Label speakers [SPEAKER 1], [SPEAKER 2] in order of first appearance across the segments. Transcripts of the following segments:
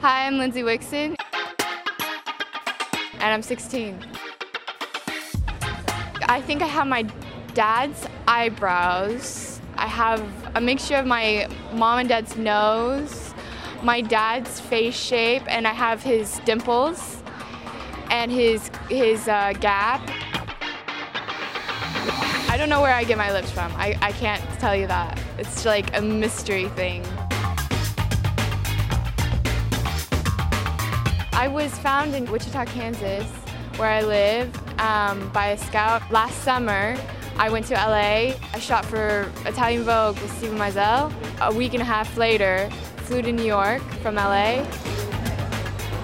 [SPEAKER 1] Hi, I'm Lindsey Wixson, and I'm 16. I think I have my dad's eyebrows. I have a mixture of my mom and dad's nose, my dad's face shape, and I have his dimples and his his uh, gap. I don't know where I get my lips from. I, I can't tell you that. It's like a mystery thing. I was found in Wichita, Kansas, where I live, um, by a scout. Last summer, I went to LA. I shot for Italian Vogue with Steven Meisel. A week and a half later, flew to New York from LA.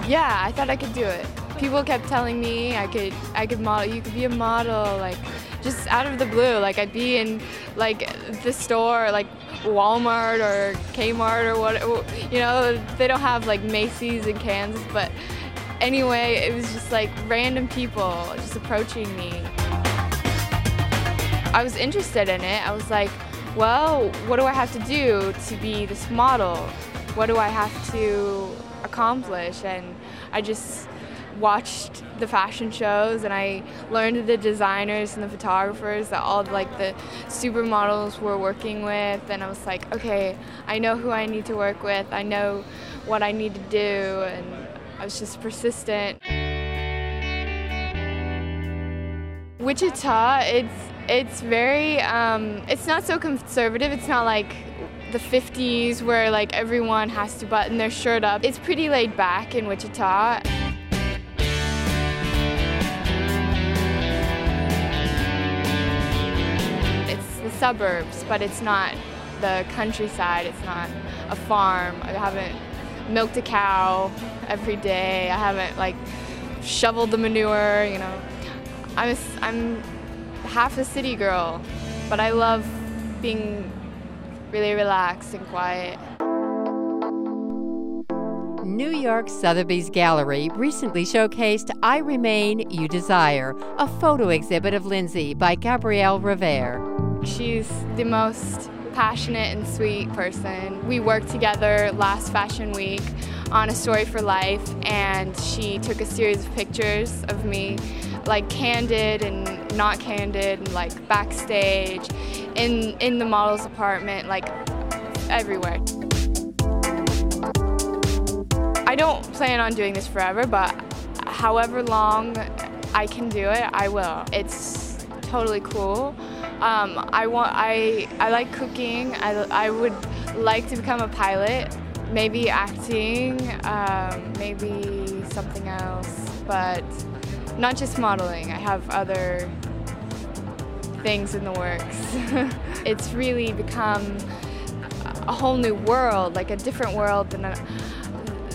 [SPEAKER 1] Yeah, I thought I could do it. People kept telling me I could, I could model. You could be a model, like just out of the blue. Like I'd be in like the store, like Walmart or Kmart or what. You know, they don't have like Macy's in Kansas, but anyway, it was just like random people just approaching me. I was interested in it. I was like, well, what do I have to do to be this model? What do I have to accomplish? And I just watched the fashion shows and I learned the designers and the photographers that all like the supermodels were working with and I was like, okay, I know who I need to work with. I know what I need to do and I was just persistent. Wichita, it's it's very um, it's not so conservative. It's not like the 50s where like everyone has to button their shirt up. It's pretty laid back in Wichita. Suburbs, but it's not the countryside. It's not a farm. I haven't milked a cow every day. I haven't like shoveled the manure, you know. I'm a, I'm half a city girl, but I love being really relaxed and quiet.
[SPEAKER 2] New York Sotheby's Gallery recently showcased I Remain, You Desire, a photo exhibit of Lindsey by Gabrielle Revere.
[SPEAKER 1] She's the most passionate and sweet person. We worked together last Fashion Week on A Story for Life, and she took a series of pictures of me, like candid and not candid, and like backstage, in, in the model's apartment, like everywhere. I don't plan on doing this forever, but however long I can do it, I will. It's totally cool. Um, I want. I I like cooking. I, I would like to become a pilot. Maybe acting. Um, maybe something else. But not just modeling. I have other things in the works. it's really become a whole new world, like a different world than I,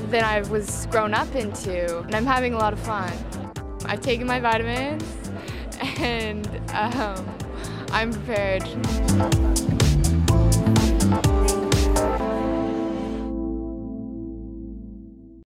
[SPEAKER 1] than I was grown up into, and I'm having a lot of fun. I've taken my vitamins, and. Um, I'm prepared.